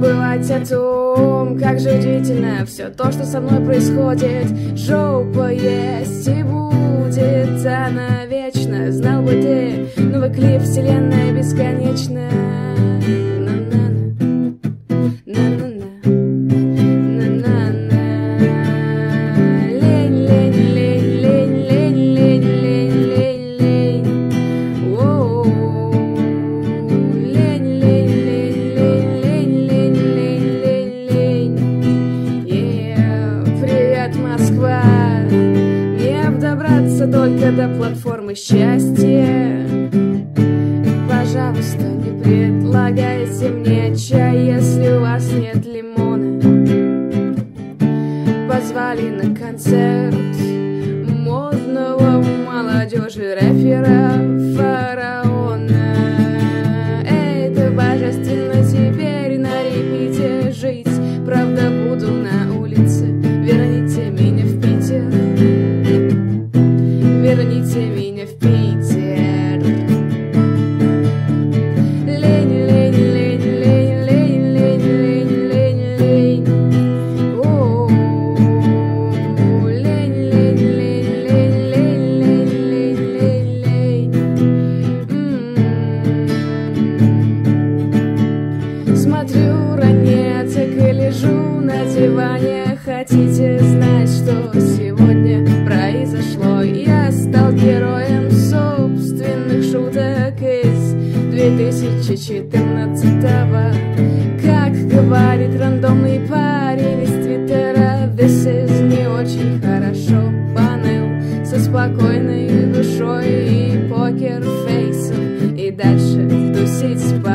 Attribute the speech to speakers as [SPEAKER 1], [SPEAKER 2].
[SPEAKER 1] забывать о том, как удивительно, все то, что со мной происходит. жопа есть и будет она вечно, знал бы ты, ну новый клип вселенная бесконечная. Только до платформы счастья. Пожалуйста, не предлагайте мне чай, если у вас нет лимона. Позвали на концерт модного молодежи рэпера на диване Хотите знать, что сегодня произошло? Я стал героем собственных шуток из 2014 -го. Как говорит рандомный парень из твиттера This is не очень хорошо Панел со спокойной душой и покер-фейсом И дальше тусить спать